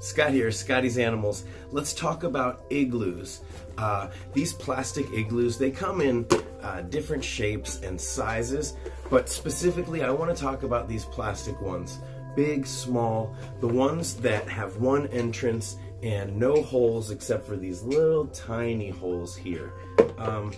Scott here, Scotty's Animals. Let's talk about igloos. Uh, these plastic igloos, they come in uh, different shapes and sizes, but specifically I want to talk about these plastic ones. Big, small, the ones that have one entrance and no holes except for these little tiny holes here. Um,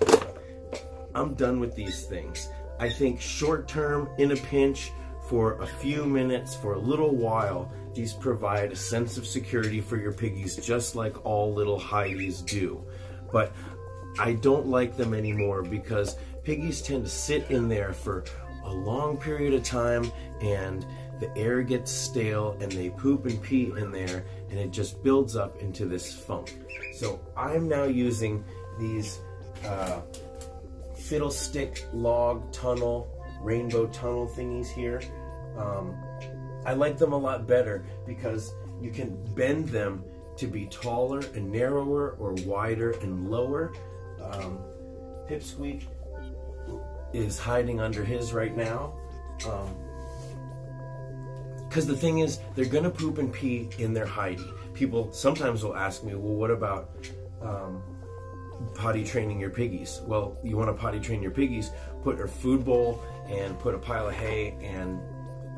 I'm done with these things. I think short term, in a pinch, for a few minutes, for a little while, these provide a sense of security for your piggies just like all little hidey's do. But I don't like them anymore because piggies tend to sit in there for a long period of time and the air gets stale and they poop and pee in there and it just builds up into this funk. So I'm now using these uh, fiddlestick log tunnel, rainbow tunnel thingies here. Um, I like them a lot better because you can bend them to be taller and narrower or wider and lower. Um, Pipsqueak is hiding under his right now. Because um, the thing is, they're gonna poop and pee in their hidey. People sometimes will ask me, well, what about um, potty training your piggies? Well, you wanna potty train your piggies, put a food bowl and put a pile of hay and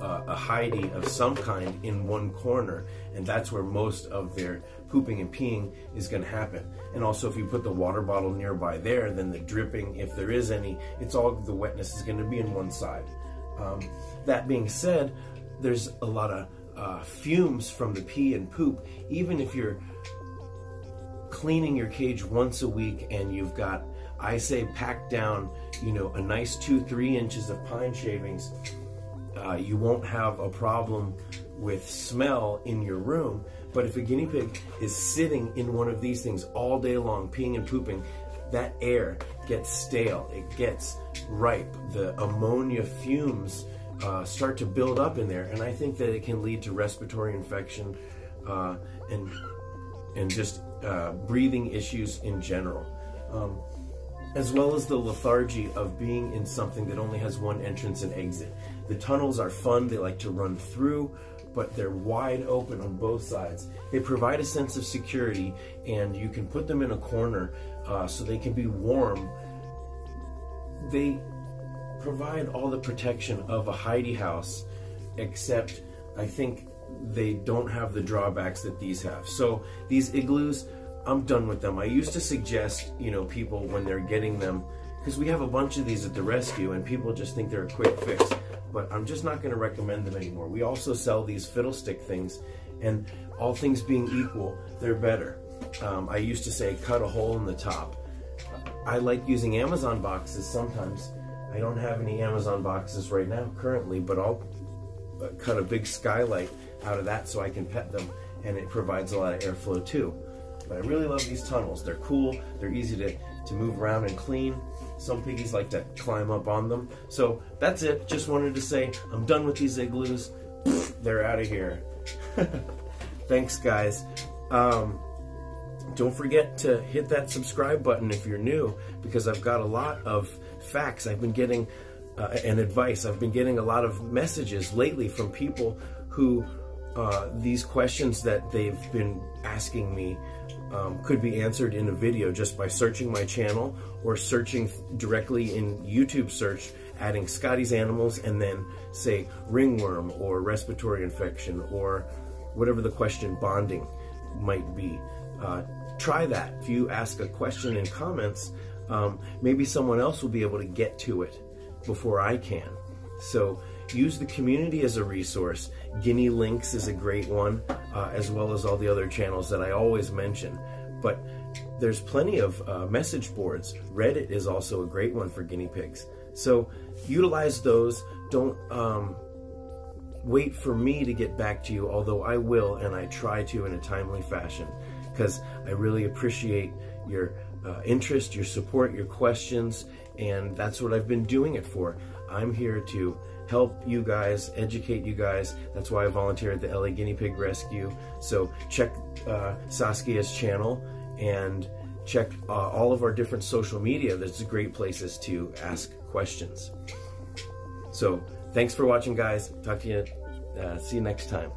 uh, a hidey of some kind in one corner, and that's where most of their pooping and peeing is going to happen. And also, if you put the water bottle nearby there, then the dripping, if there is any, it's all the wetness is going to be in one side. Um, that being said, there's a lot of uh, fumes from the pee and poop. Even if you're cleaning your cage once a week and you've got, I say, packed down, you know, a nice two, three inches of pine shavings uh, you won't have a problem with smell in your room. But if a guinea pig is sitting in one of these things all day long, peeing and pooping, that air gets stale, it gets ripe. The ammonia fumes uh, start to build up in there, and I think that it can lead to respiratory infection uh, and and just uh, breathing issues in general. Um, as well as the lethargy of being in something that only has one entrance and exit. The tunnels are fun, they like to run through, but they're wide open on both sides. They provide a sense of security and you can put them in a corner uh, so they can be warm. They provide all the protection of a hidey house, except I think they don't have the drawbacks that these have. So these igloos, I'm done with them. I used to suggest, you know, people when they're getting them, because we have a bunch of these at the rescue and people just think they're a quick fix, but I'm just not going to recommend them anymore. We also sell these fiddlestick things, and all things being equal, they're better. Um, I used to say cut a hole in the top. I like using Amazon boxes sometimes. I don't have any Amazon boxes right now currently, but I'll uh, cut a big skylight out of that so I can pet them, and it provides a lot of airflow too. But I really love these tunnels. They're cool, they're easy to, to move around and clean. Some piggies like to climb up on them. So that's it. Just wanted to say I'm done with these igloos. They're out of here. Thanks, guys. Um, don't forget to hit that subscribe button if you're new because I've got a lot of facts. I've been getting uh, and advice. I've been getting a lot of messages lately from people who uh, these questions that they've been asking me um, could be answered in a video just by searching my channel or searching directly in YouTube search, adding Scotty's Animals and then say ringworm or respiratory infection or whatever the question bonding might be. Uh, try that. If you ask a question in comments, um, maybe someone else will be able to get to it before I can. So use the community as a resource. Guinea Lynx is a great one, uh, as well as all the other channels that I always mention. But there's plenty of uh, message boards. Reddit is also a great one for guinea pigs. So utilize those. Don't um, wait for me to get back to you, although I will and I try to in a timely fashion because I really appreciate your uh, interest, your support, your questions, and that's what I've been doing it for. I'm here to help you guys, educate you guys. That's why I volunteer at the LA Guinea Pig Rescue. So check uh, Saskia's channel and check uh, all of our different social media. There's great places to ask questions. So thanks for watching, guys. Talk to you. Uh, see you next time.